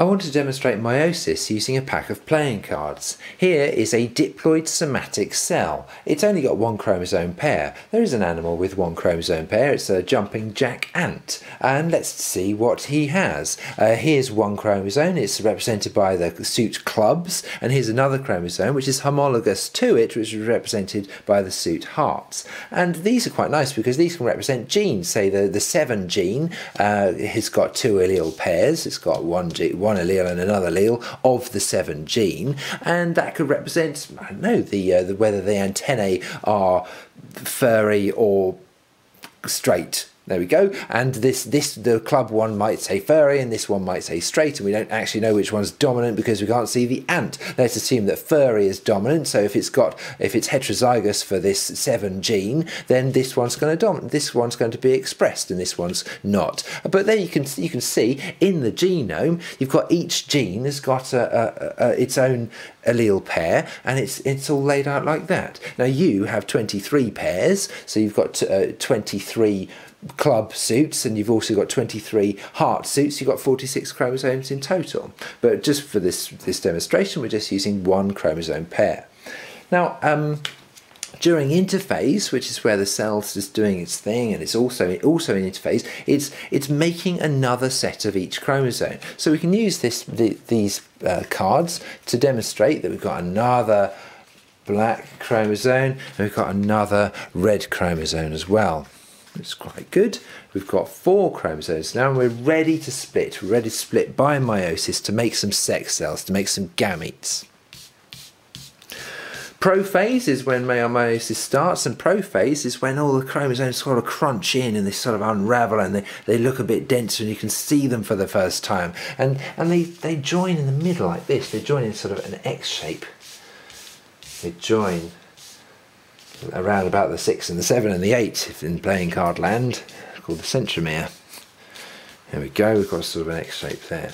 I want to demonstrate meiosis using a pack of playing cards. Here is a diploid somatic cell. It's only got one chromosome pair. There is an animal with one chromosome pair. It's a jumping jack ant. And let's see what he has. Uh, here's one chromosome. It's represented by the suit clubs. And here's another chromosome which is homologous to it, which is represented by the suit hearts. And these are quite nice because these can represent genes. Say the, the 7 gene uh, has got two allele pairs. It's got one gene one allele and another allele of the seven gene, and that could represent I don't know the, uh, the whether the antennae are furry or straight there we go. And this, this, the club one might say furry, and this one might say straight, and we don't actually know which one's dominant because we can't see the ant. Let's assume that furry is dominant. So if it's got, if it's heterozygous for this seven gene, then this one's going to dominate. This one's going to be expressed, and this one's not. But there you can you can see in the genome, you've got each gene has got a, a, a, its own allele pair, and it's it's all laid out like that. Now you have 23 pairs, so you've got uh, 23 club suits and you've also got 23 heart suits you've got 46 chromosomes in total but just for this this demonstration we're just using one chromosome pair now um, during interphase, which is where the cell's just doing its thing, and it's also also in interphase, it's it's making another set of each chromosome. So we can use this the, these uh, cards to demonstrate that we've got another black chromosome and we've got another red chromosome as well. It's quite good. We've got four chromosomes now and we're ready to split. We're ready to split by meiosis to make some sex cells, to make some gametes. Prophase is when meiosis starts, and prophase is when all the chromosomes sort of crunch in and they sort of unravel and they, they look a bit denser and you can see them for the first time. And, and they, they join in the middle like this, they join in sort of an X shape. They join around about the 6 and the 7 and the 8 in playing card land, called the centromere. There we go, we've got sort of an X shape there.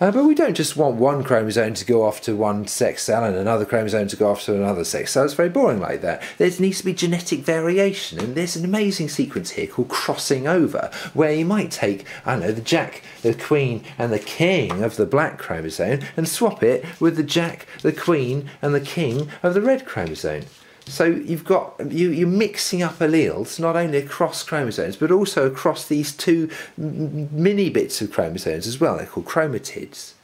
Uh, but we don't just want one chromosome to go off to one sex cell and another chromosome to go off to another sex cell. It's very boring like that. There needs to be genetic variation, and there's an amazing sequence here called crossing over, where you might take, I don't know, the jack, the queen, and the king of the black chromosome and swap it with the jack, the queen, and the king of the red chromosome. So you've got you you're mixing up alleles not only across chromosomes but also across these two mini bits of chromosomes as well. They're called chromatids.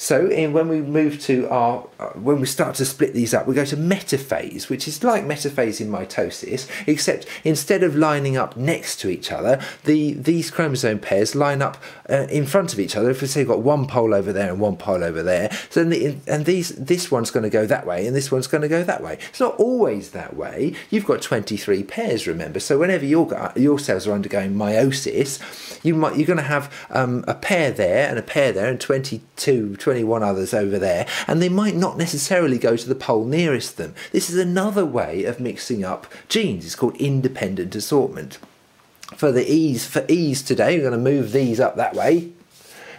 So in, when we move to our, uh, when we start to split these up, we go to metaphase, which is like metaphase in mitosis, except instead of lining up next to each other, the these chromosome pairs line up uh, in front of each other. If we say you've got one pole over there and one pole over there, so the, and these this one's going to go that way and this one's going to go that way. It's not always that way. You've got 23 pairs, remember. So whenever your your cells are undergoing meiosis, you might you're going to have um, a pair there and a pair there and 22 21 others over there, and they might not necessarily go to the pole nearest them. This is another way of mixing up genes. It's called independent assortment. For the ease, for ease today, we're going to move these up that way,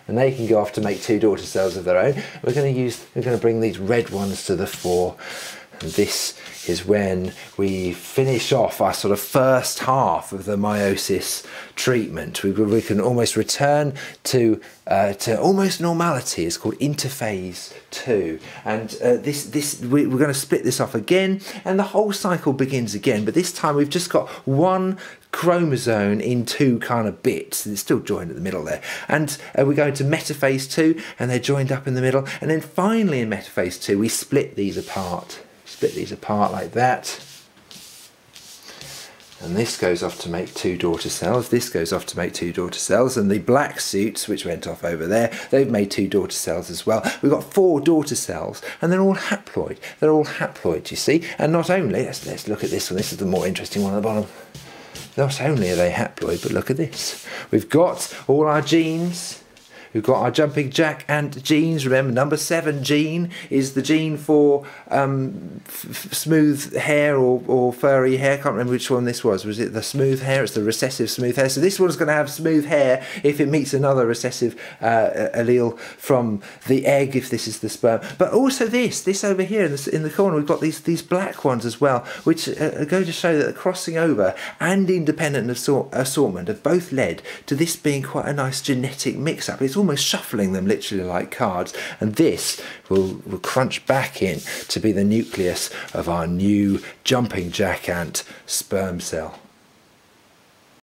and they can go off to make two daughter cells of their own. We're going to use, we're going to bring these red ones to the fore, and this is when we finish off our sort of first half of the meiosis treatment. We, we can almost return to uh, to almost normality. It's called interphase two, and uh, this this we, we're going to split this off again, and the whole cycle begins again. But this time we've just got one chromosome in two kind of bits. It's still joined at the middle there. And uh, we go into metaphase two, and they're joined up in the middle. And then finally in metaphase two, we split these apart split these apart like that. And this goes off to make two daughter cells, this goes off to make two daughter cells, and the black suits, which went off over there, they've made two daughter cells as well. We've got four daughter cells, and they're all haploid. They're all haploid, you see. And not only, let's, let's look at this one, this is the more interesting one at the bottom. Not only are they haploid, but look at this. We've got all our genes, We've got our jumping jack ant genes. Remember, number seven gene is the gene for um, smooth hair or, or furry hair. Can't remember which one this was. Was it the smooth hair? It's the recessive smooth hair. So this one's going to have smooth hair if it meets another recessive uh, allele from the egg, if this is the sperm. But also this, this over here in the, in the corner, we've got these these black ones as well, which uh, go to show that the crossing over and independent assort- assortment have both led to this being quite a nice genetic mix-up. It's almost shuffling them literally like cards. And this will, will crunch back in to be the nucleus of our new jumping jack ant sperm cell.